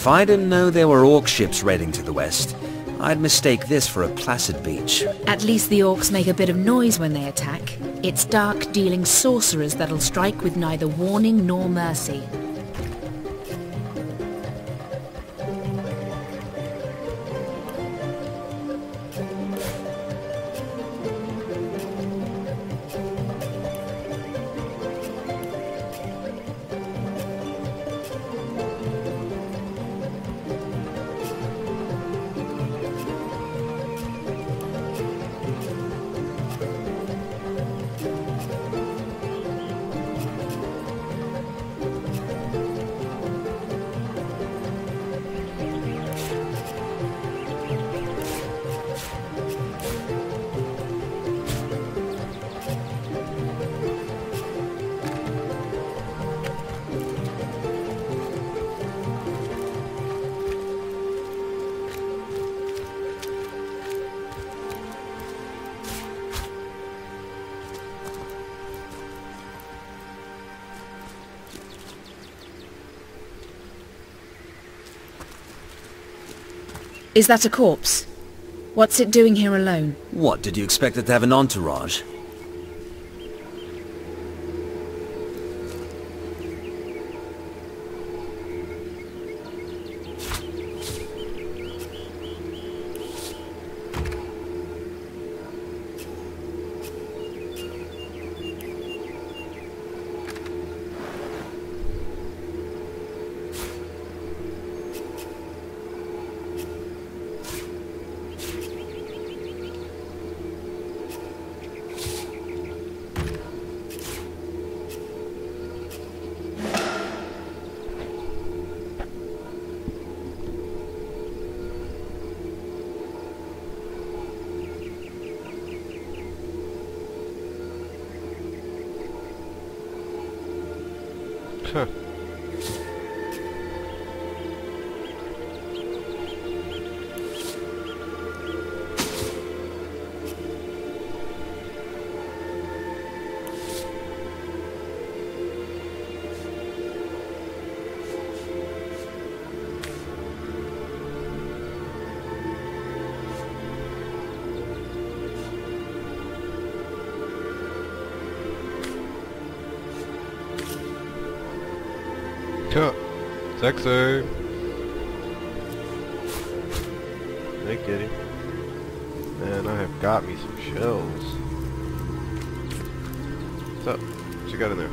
If I didn't know there were orc ships raiding to the west, I'd mistake this for a placid beach. At least the orcs make a bit of noise when they attack. It's dark-dealing sorcerers that'll strike with neither warning nor mercy. Is that a corpse? What's it doing here alone? What, did you expect it to have an entourage? Huh. Sexy. Hey, kitty. Man, I have got me some shells. What's up? What you got in there?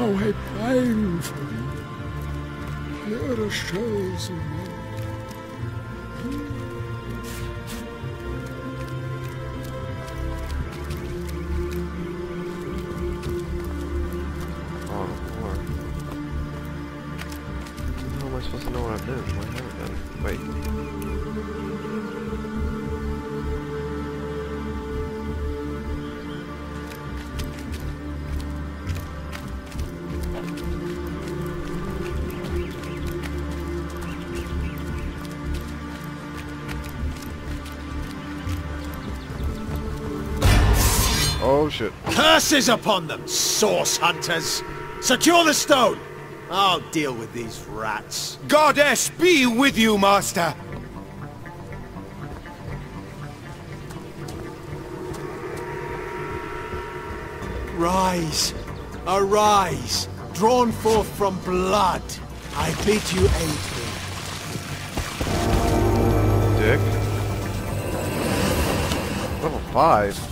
How oh, I pine for you. Here are shells Curses upon them, source hunters! Secure the stone! I'll deal with these rats. Goddess be with you, master! Rise! Arise! Drawn forth from blood, I bid you aid me. Dick. Level 5?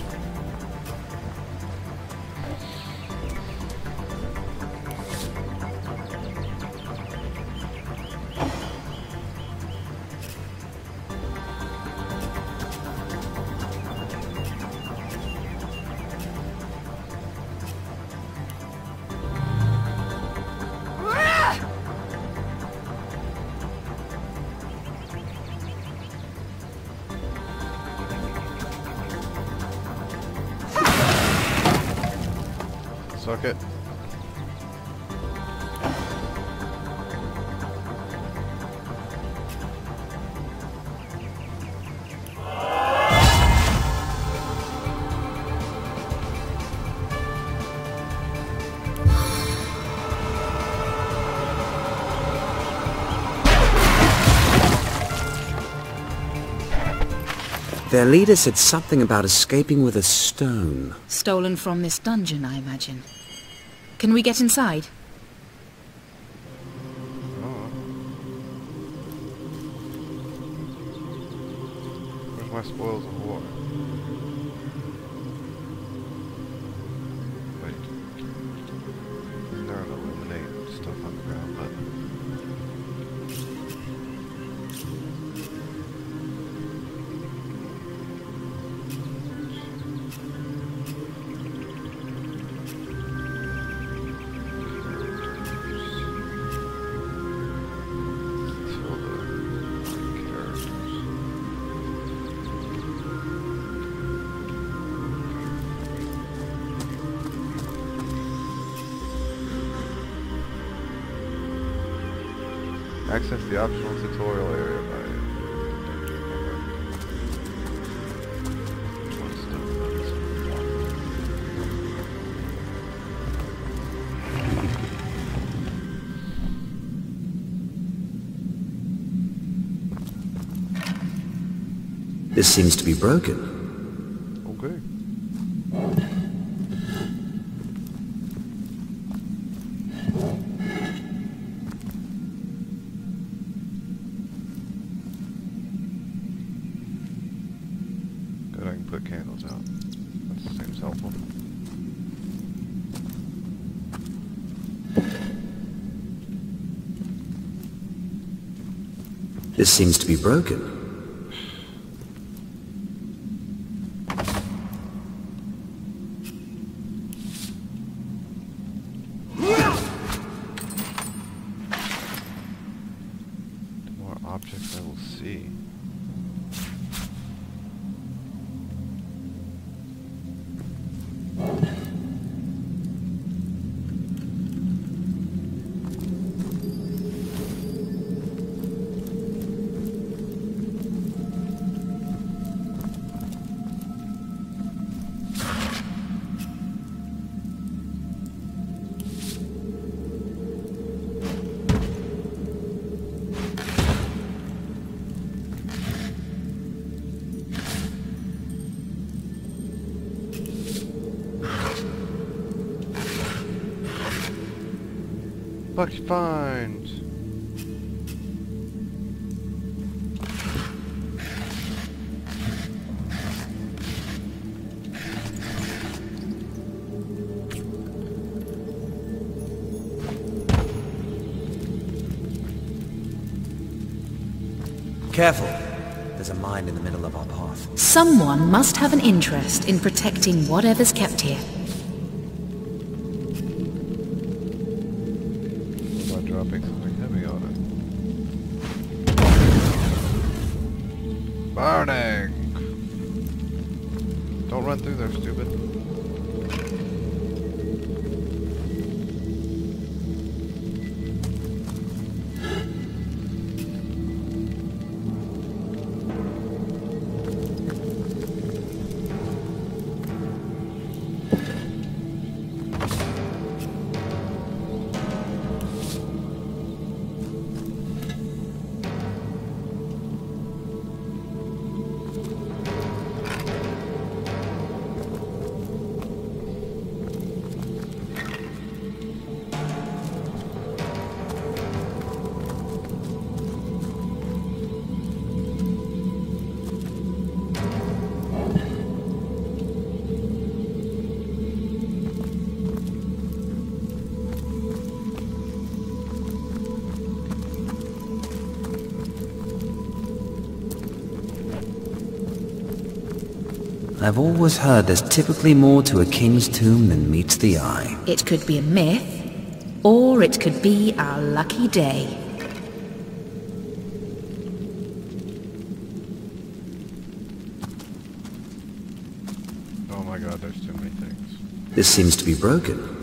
Their leader said something about escaping with a stone. Stolen from this dungeon, I imagine. Can we get inside? Access the optional tutorial area by This seems to be broken. Okay. Good, I can put candles out. That seems helpful. This seems to be broken. Lucky find! Careful. There's a mine in the middle of our path. Someone must have an interest in protecting whatever's kept here. I've always heard there's typically more to a king's tomb than meets the eye. It could be a myth, or it could be our lucky day. Oh my god, there's too many things. This seems to be broken.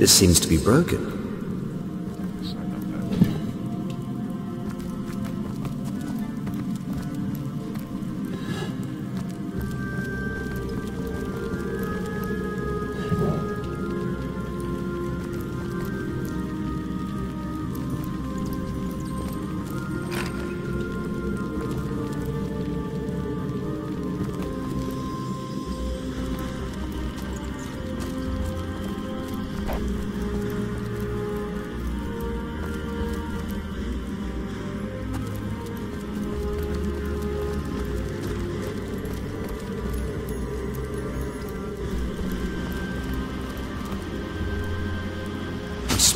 This seems to be broken.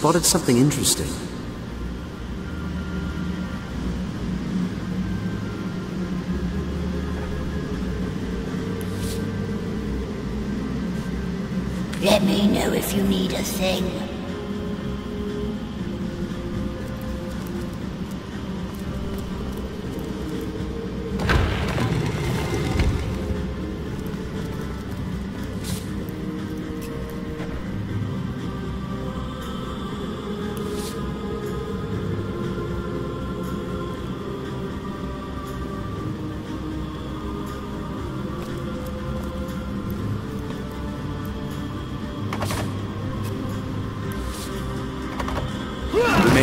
Spotted something interesting. Let me know if you need a thing.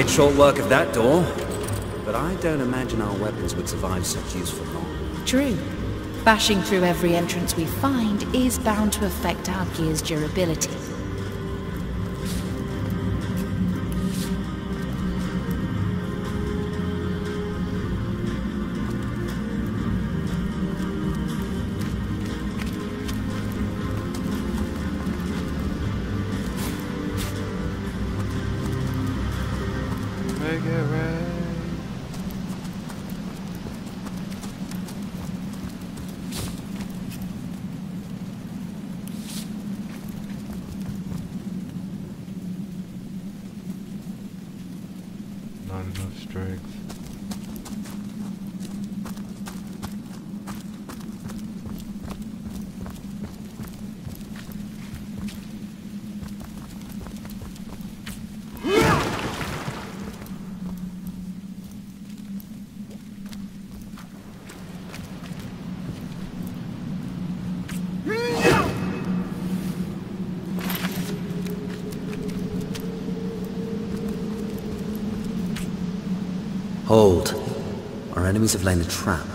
Made short work of that door. But I don't imagine our weapons would survive such use for long. True. Bashing through every entrance we find is bound to affect our gear's durability. Hold. Our enemies have laid a trap.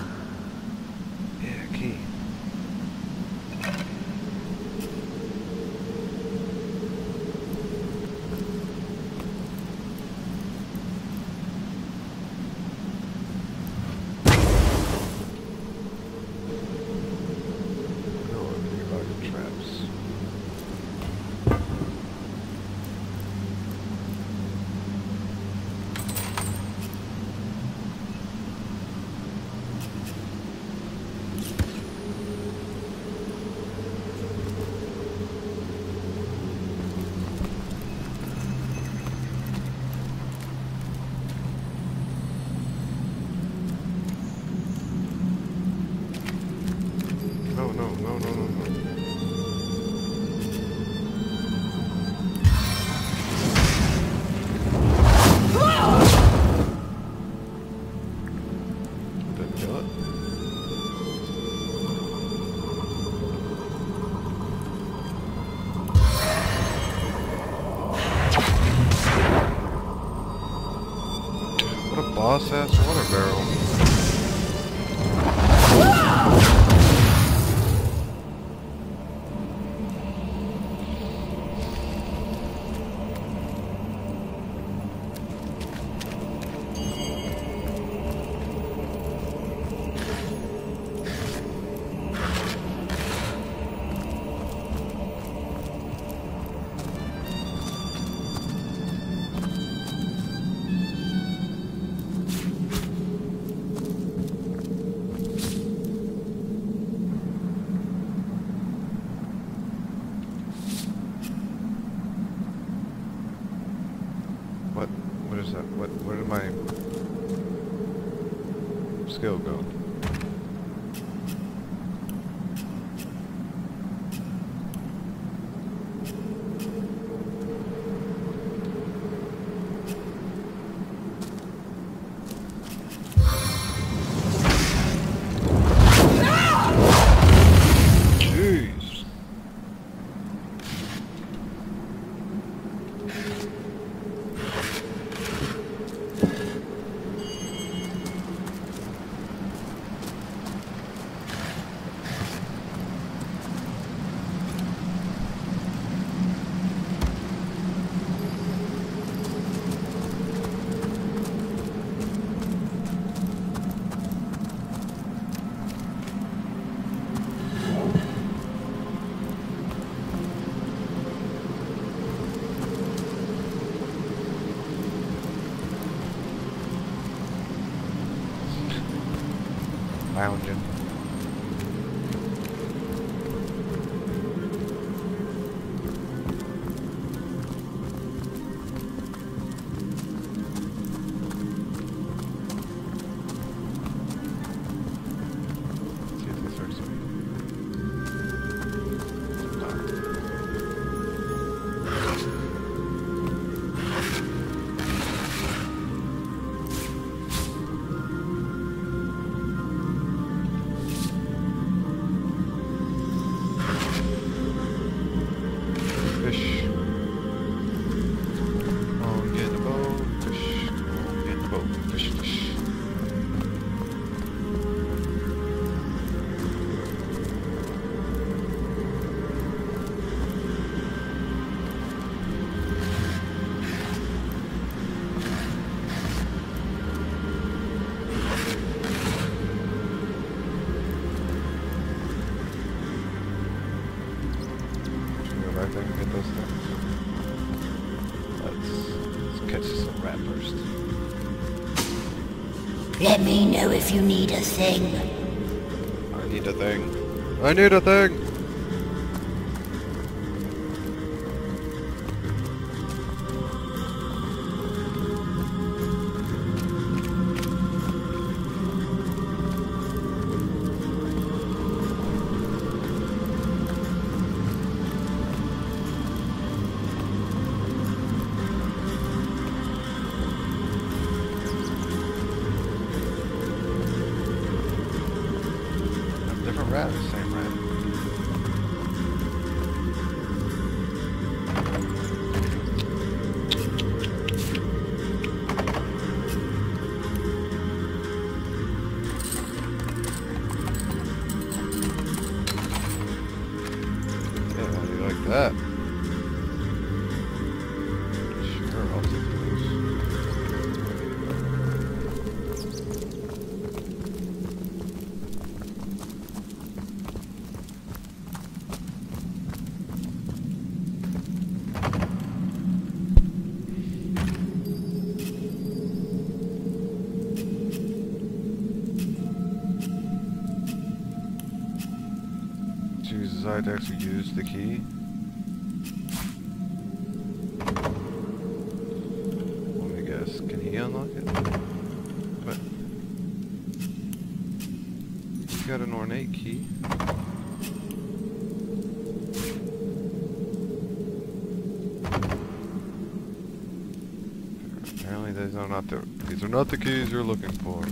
Know if you need a thing. I need a thing. I need a thing! I had to actually use the key. Let me guess. Can he unlock it? What? He's got an ornate key. Apparently these are not the these are not the keys you're looking for.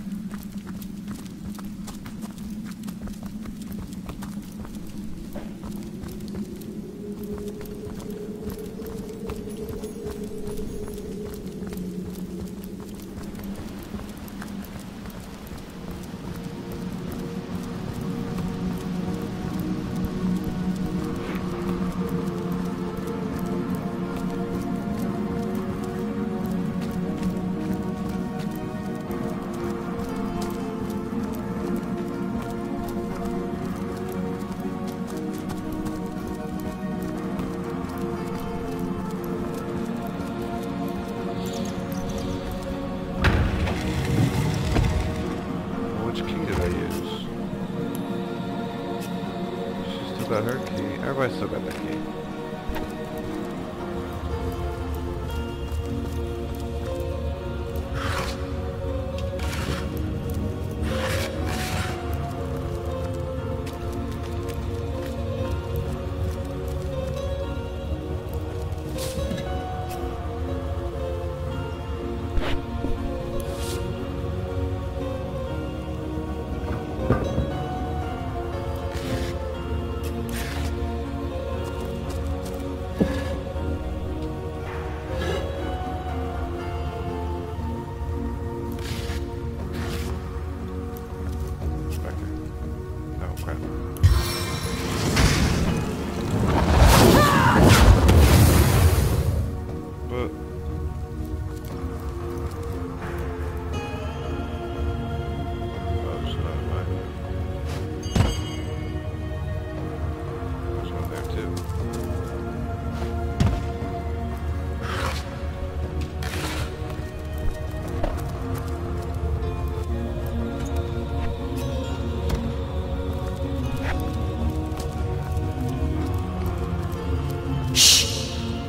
crap.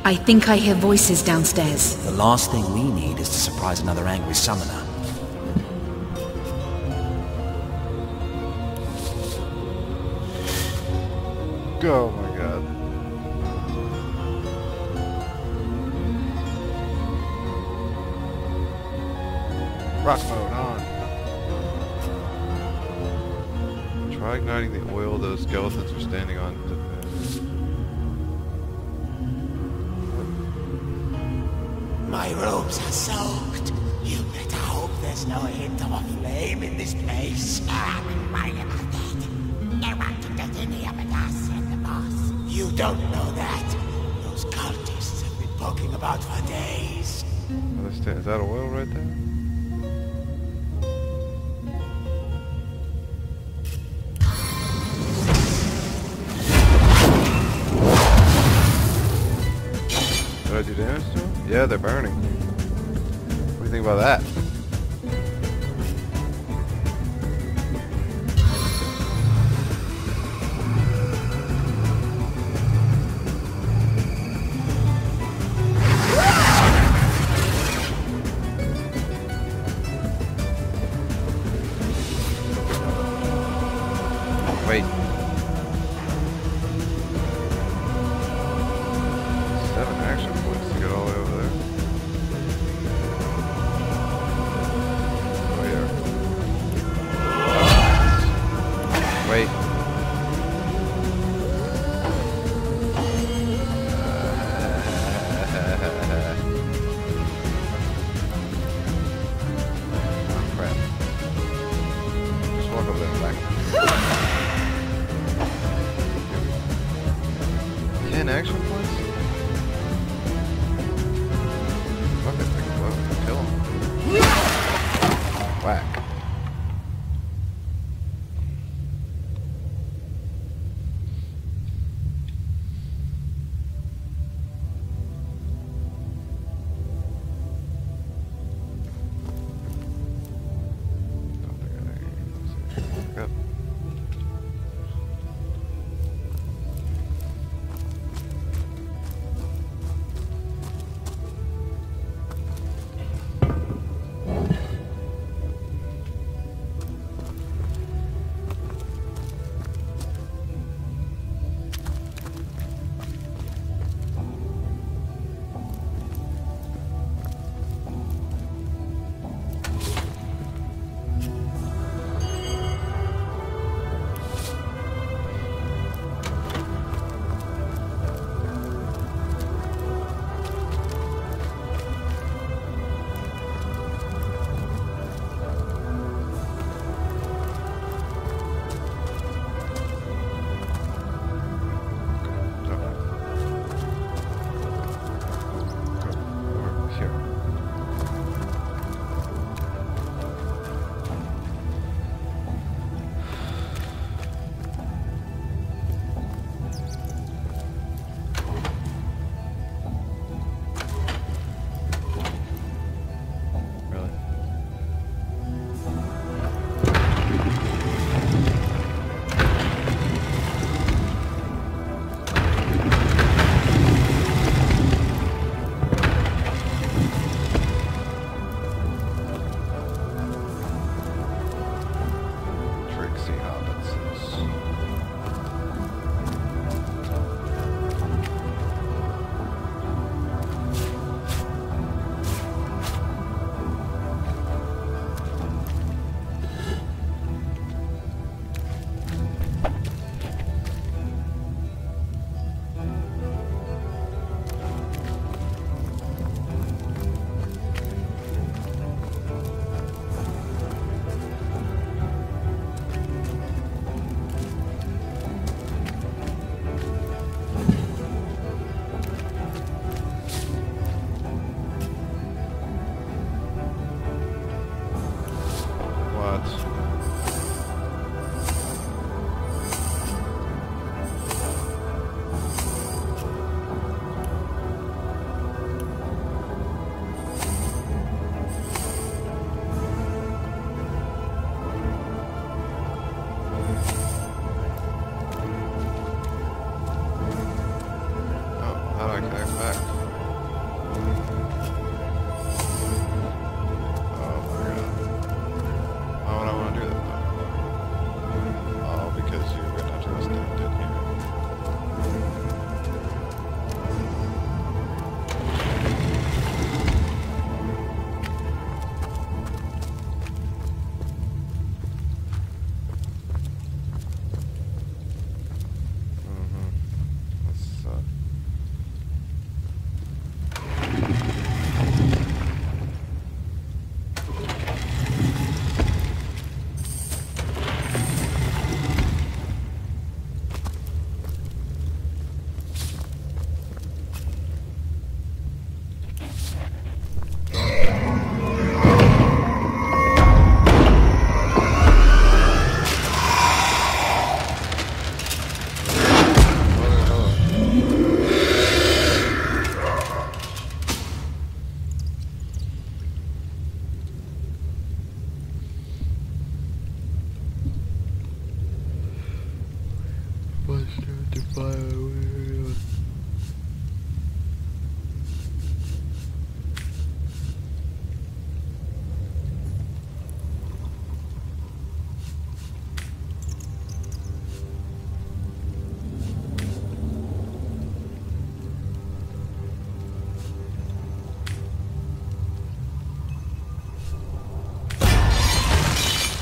I think I hear voices downstairs. The last thing we need is to surprise another angry summoner. Oh my god. Rock mode on. Try igniting the oil those skeletons robes are soaked. You better hope there's no hint of a flame in this place. I'm worried about that. No one can get in here but us and the boss. You don't know that. Those cultists have been poking about for days. Is that oil right there? Did I do damage to them? Yeah, they're burning. Think about that?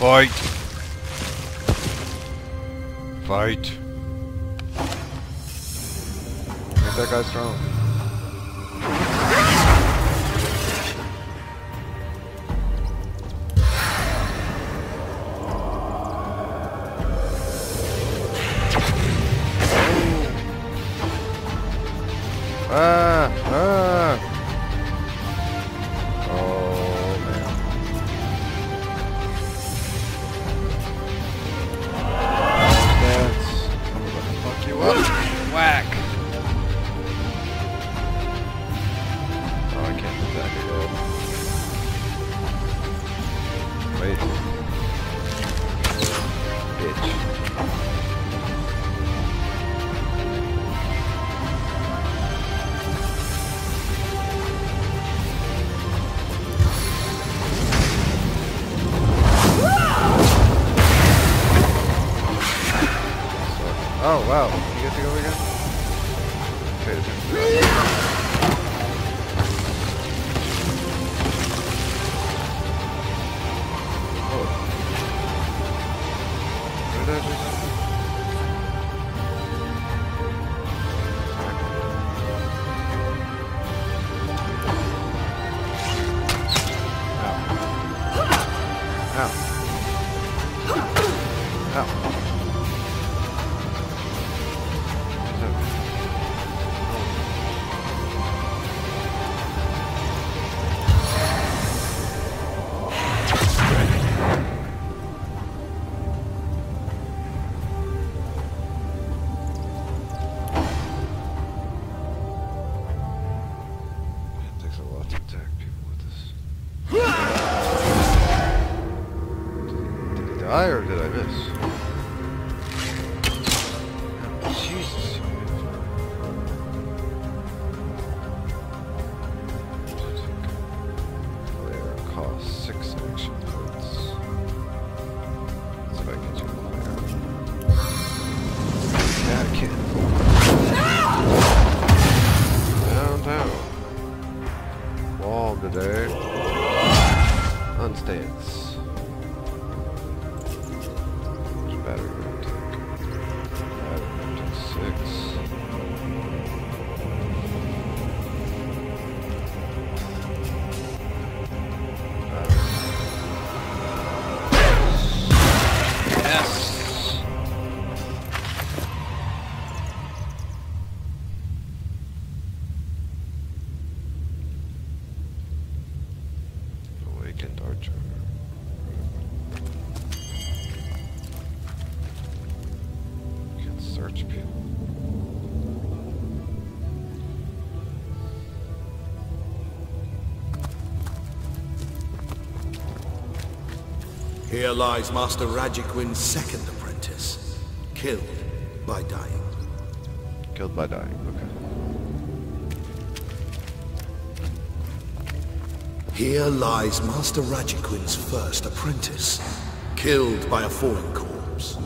Fight! Fight! Make that guy strong. I or did I miss? Here lies Master Rajikwin's second apprentice, killed by dying. Killed by dying, okay. Here lies Master Rajikwin's first apprentice, killed by a falling corpse.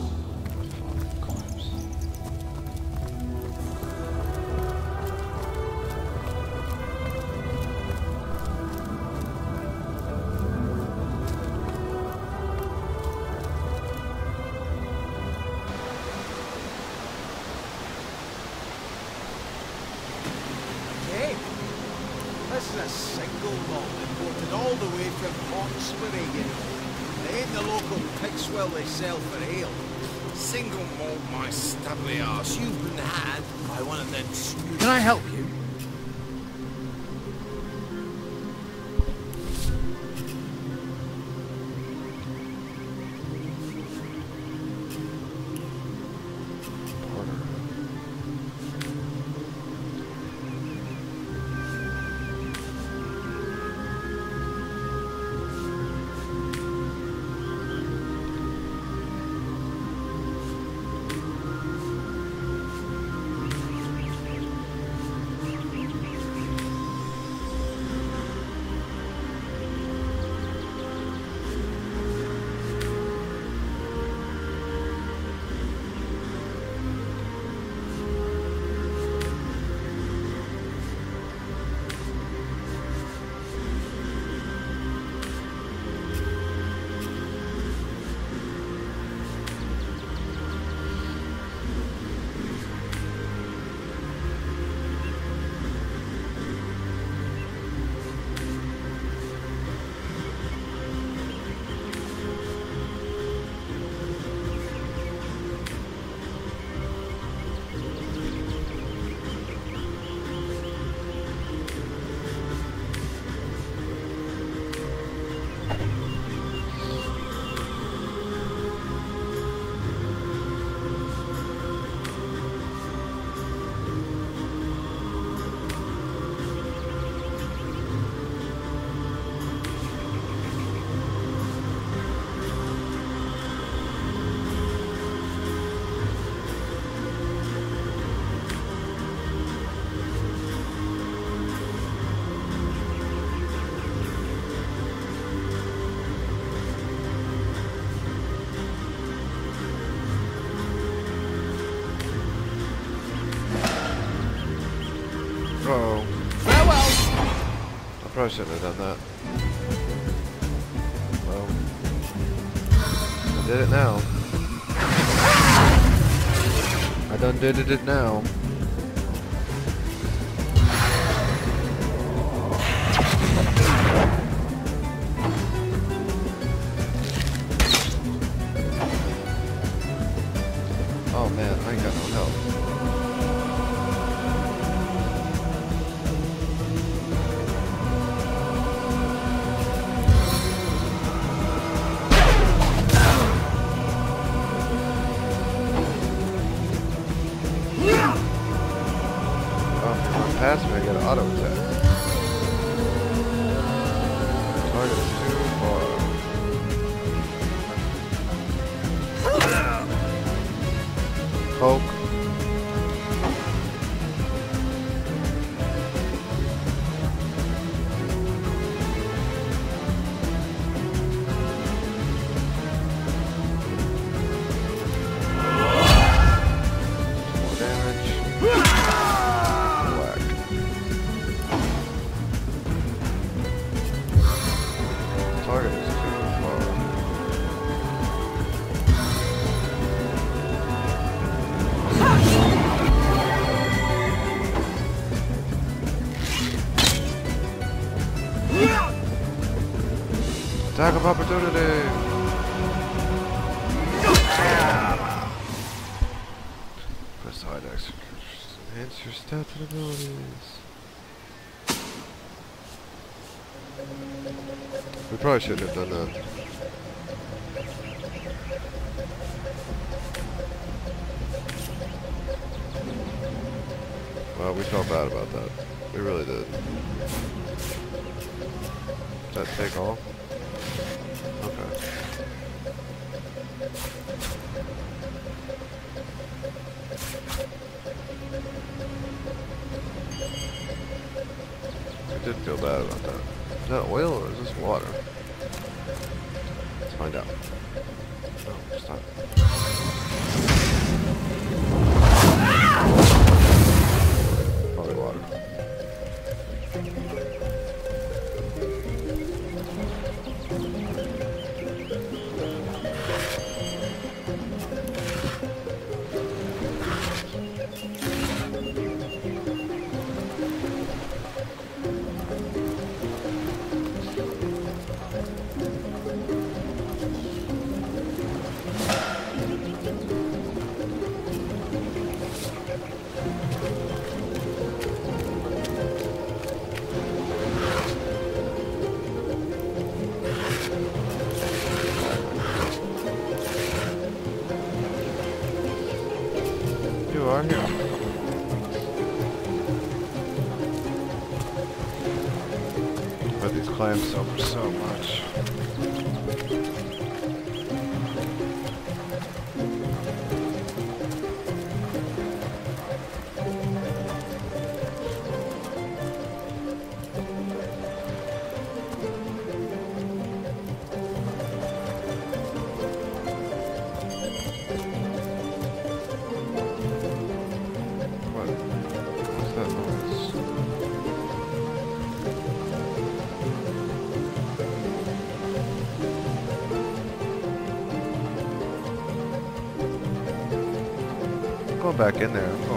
I shouldn't have done that. Well, I did it now. I done did it now. Probably shouldn't have done that. Well, we felt bad about that. We really did. That take all? Okay. I did feel bad about that. Is that oil or is this water? Find out. Oh, stop. Back in there.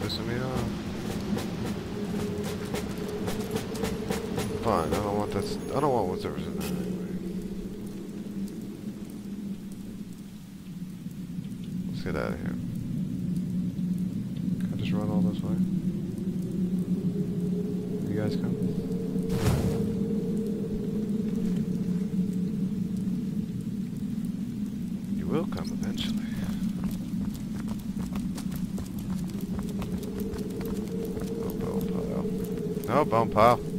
Pissing me off. Fine, I don't want that. I don't want whatever's in there anyway. Let's get out of here. Can I just run all this way? You guys come? You will come eventually. No bone pile.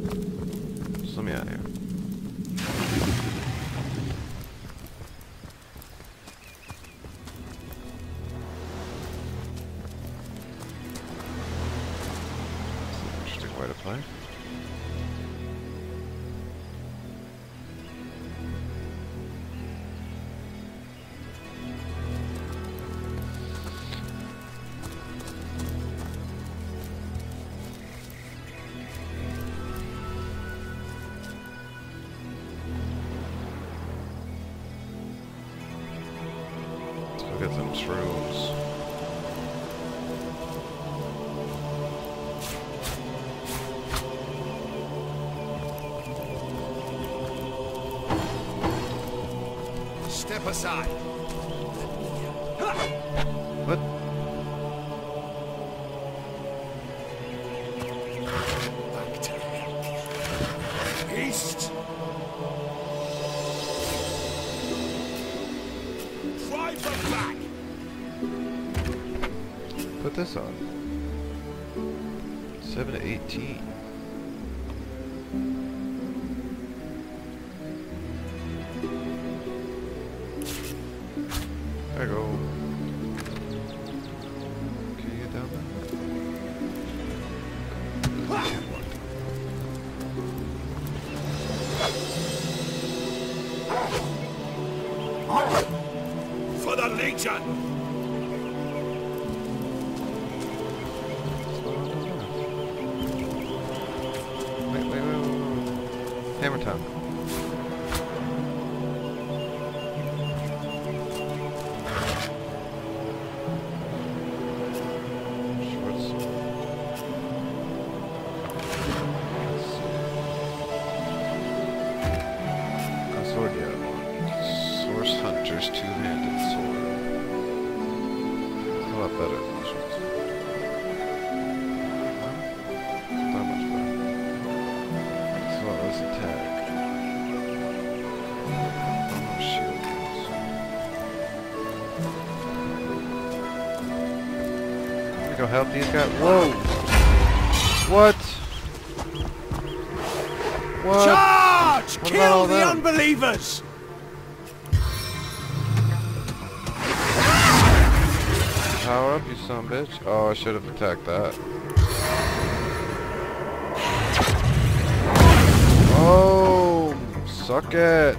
Put this on. 7 to 18. Let me go help these guys. Whoa! What? What? Charge! What Kill the them? unbelievers! Power up, you son of a bitch. Oh, I should have attacked that. Oh, suck it.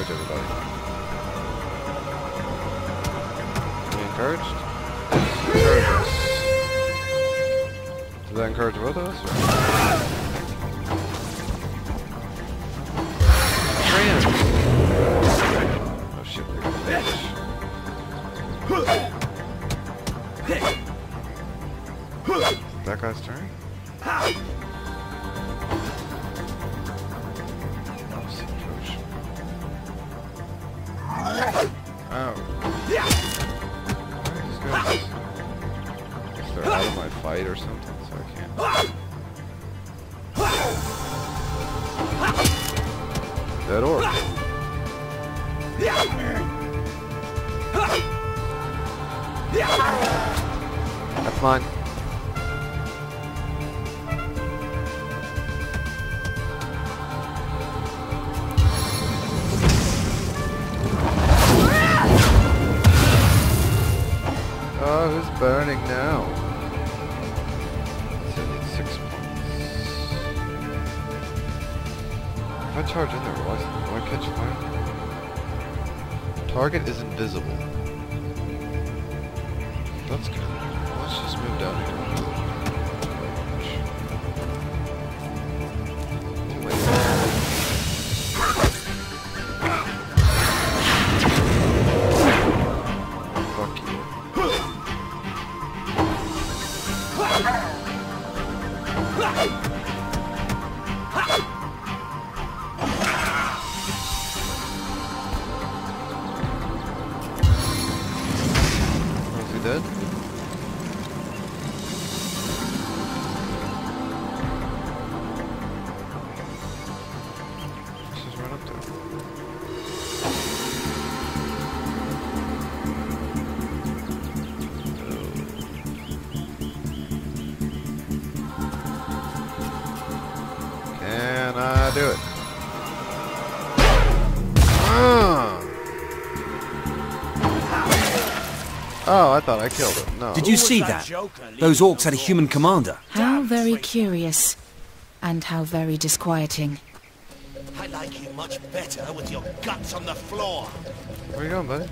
Encourage everybody. Be encouraged? Encourage us. Does that encourage both of us? Who's burning now? 76 points. If I charge in there, will I, I catch fire? Target is invisible. That's good. Let's just move down here. I killed it. No. Did you see that? Those orcs had a human commander. How very curious. And how very disquieting. I like you much better with your guts on the floor. Where are you going, buddy?